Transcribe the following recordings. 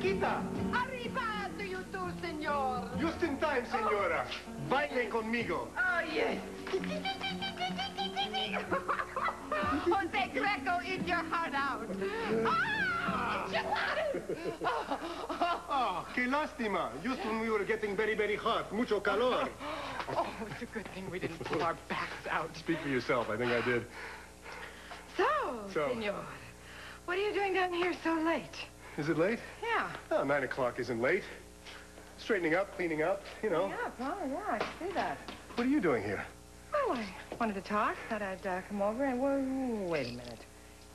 chiquita. Arriba to you too, senor. Just in time, senora. Baile conmigo. Oh, yes. Jose Greco, eat your heart out. Ah, enchiladas. Oh, qué lástima. Just when we were getting very, very hot. Mucho calor. Oh, it's a good thing we didn't pull our backs out. Speak for yourself. I think I did. So, So- senor, what are you doing down here so late? Is it late? Yeah. Oh, nine o'clock isn't late. Straightening up, cleaning up, you know. Yeah, oh, yeah, I see that. What are you doing here? Well, I wanted to talk. Thought I'd uh, come over and, well, wait a minute.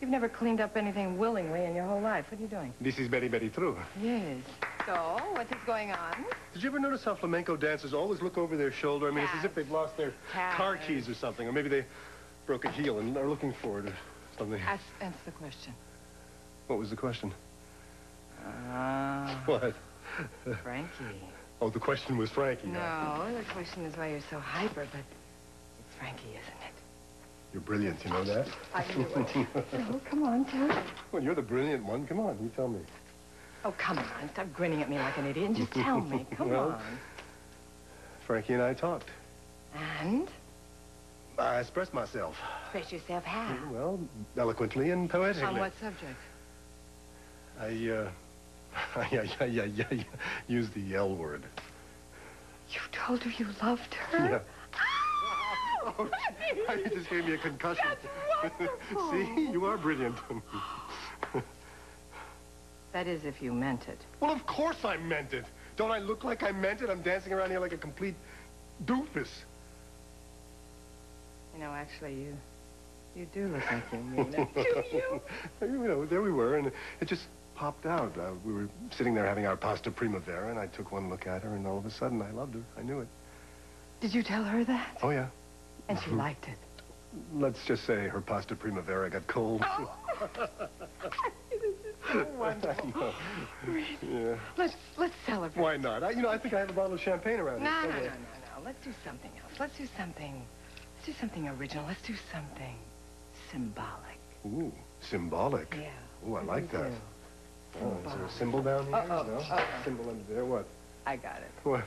You've never cleaned up anything willingly in your whole life. What are you doing? This is very, very true. Yes. So, what is going on? Did you ever notice how flamenco dancers always look over their shoulder? I mean, it's as if they've lost their car keys or something, or maybe they broke a heel and are looking for it or something. Ask, answer the question. What was the question? Ah, What? Frankie. Oh, the question was Frankie. huh? No, the question is why you're so hyper, but it's Frankie, isn't it? You're brilliant, you know that? I knew it. oh, come on, tell me. Well, you're the brilliant one. Come on, you tell me. Oh, come on. Stop grinning at me like an idiot and just tell me. Come Well- on. Frankie and I talked. And? I expressed myself. Express yourself how? Well, eloquently and poetically. On what subject? I, uh, yeah, yeah, yeah, yeah, yeah, use the L word. You told her you loved her? Yeah. Oh, you just gave me a concussion. That's wonderful. See, you are brilliant. That is if you meant it. well, of course I meant it. Don't I look like I meant it? I'm dancing around here like a complete doofus. You know, actually, you you do look like you mean it. do you? you know, there we were, and it just popped out. Uh, we were sitting there having our pasta primavera, and I took one look at her, and all of a sudden I loved her. I knew it. Did you tell her that? Oh, yeah. And she liked it. Let's just say her pasta primavera got cold. this is so wonderful. Know. Yeah. Let's let's celebrate. Why not? I, you know, I think I have a bottle of champagne around No, here. no, no, no, somewhere. no. Let's do something else. Let's do something. Let's do something original. Let's do something symbolic. Ooh, symbolic. Yeah. Ooh, I like that. do? Oh, is there a symbol down here? Uh-oh, no? uh-oh. Symbol under there. What? I got it. What?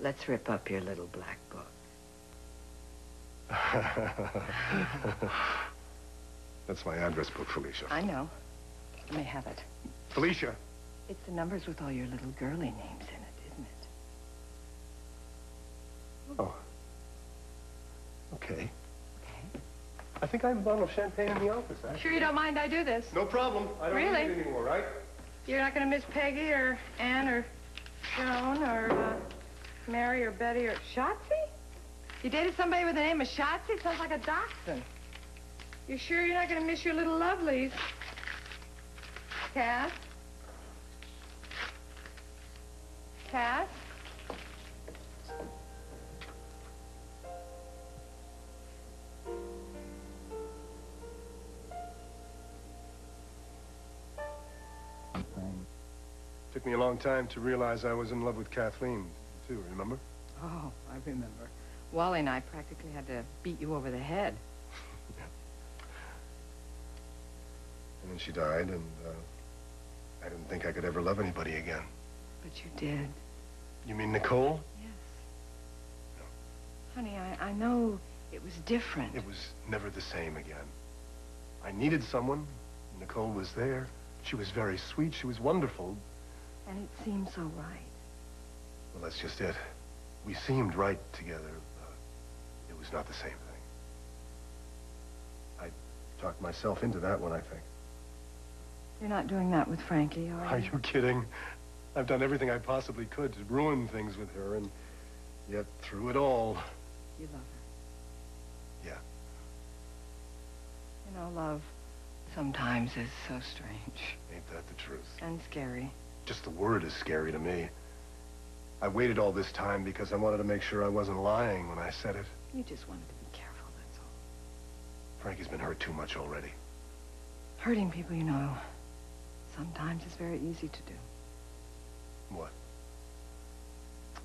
Let's rip up your little black book. That's my address book, Felicia. I know. Let me have it. Felicia. It's the numbers with all your little girly names in it, isn't it? Oh. Okay. Okay. I think I have a bottle of champagne in the office, actually. Sure you don't mind I do this? No problem. I don't Really? need it anymore, right? You're not going to miss Peggy or Ann or Joan or uh, Mary or Betty or Shotzi? You dated somebody with the name of Shotzi? Sounds like a dachshund. You sure you're not going to miss your little lovelies? Cass? Cass? Took me a long time to realize I was in love with Kathleen, too, remember? Oh, I remember. Wally and I practically had to beat you over the head. And then she died, and uh, I didn't think I could ever love anybody again. But you did. You mean Nicole? Yes. Honey, I, I know it was different. It was never the same again. I needed someone. Nicole was there. She was very sweet. She was wonderful. And it seemed so right. Well, that's just it. We seemed right together. but it was not the same thing. I talked myself into that one, I think. You're not doing that with Frankie, are you? Are you kidding? I've done everything I possibly could to ruin things with her, and yet through it all, You love her. Yeah. You know, love sometimes is so strange ain't that the truth? and scary. Just the word is scary to me. I waited all this time because I wanted to make sure I wasn't lying when I said it. You just wanted to be careful, that's all. Frankie's been hurt too much already. Hurting people, you know, sometimes is very easy to do. What?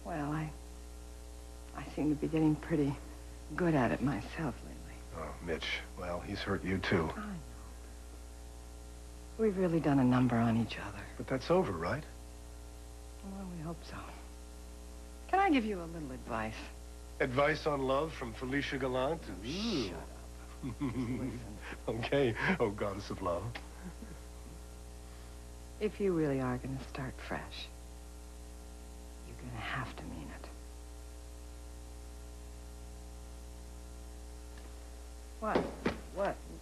Well, I... I seem to be getting pretty good at it myself lately. Oh, Mitch. Well, he's hurt you too. Know. We've really done a number on each other. But that's over, right? Well, we hope so. Can I give you a little advice? Advice on love from Felicia Gallant? Oh, Ooh. Shut up. Okay. Oh, goddess of love. If you really are going to start fresh, you're going to have to mean it. What?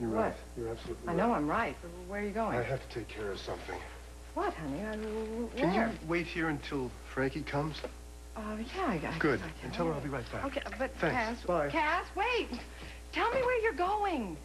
You're what? right. You're absolutely I know I'm right. but Where are you going? I have to take care of something. What, honey? I, where? Can you wait here until Frankie comes? Uh, yeah, I, I Good. I. And tell her I'll be right back. Okay, but Thanks. Cass, Bye. Cass, wait. Tell me where you're going.